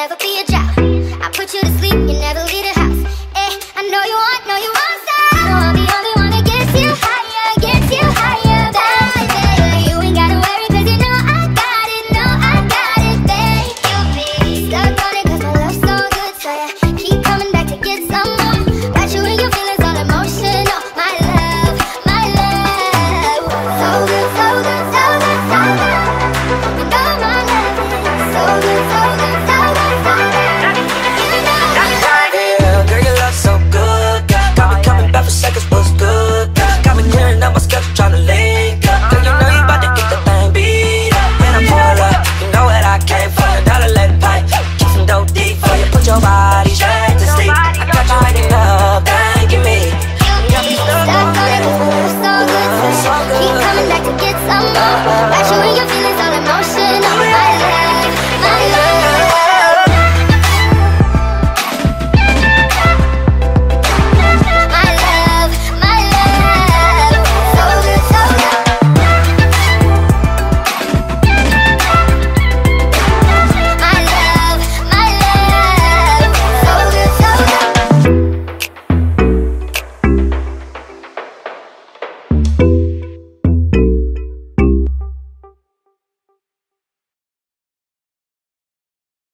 never be a drought. I put you to sleep, you never